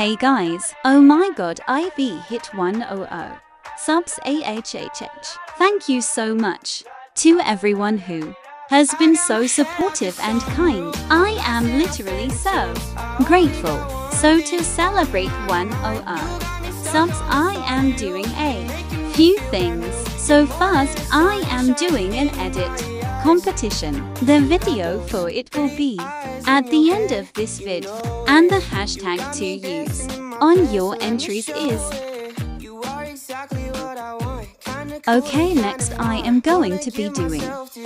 Hey guys, oh my god, IV hit 100. Subs AHHH. Thank you so much to everyone who has been so supportive and kind. I am literally so grateful. So to celebrate 100 subs, I am doing a few things. So first, I am doing an edit competition. The video for it will be at the end of this vid, and the hashtag to use on your entries is Okay, next I am going to be doing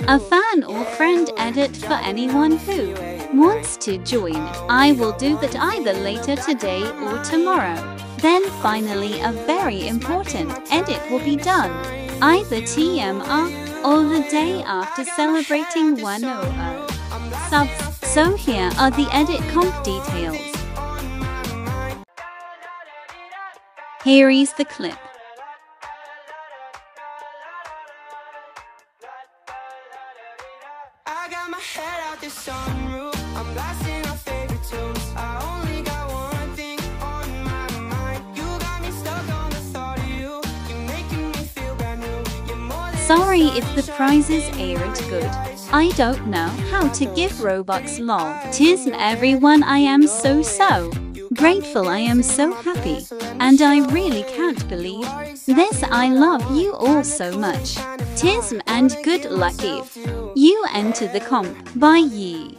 a fan or friend edit for anyone who wants to join. I will do that either later today or tomorrow. Then finally a very important edit will be done, either TMR or the day after celebrating 100 subs. So here are the edit comp details. Here is the clip. I got my head out sunroof. I'm blasting Sorry if the prizes aren't good. I don't know how to give Robux lol. Tis everyone I am so so grateful I am so happy. And I really can't believe this I love you all so much. Tism and good luck if you enter the comp. by ye.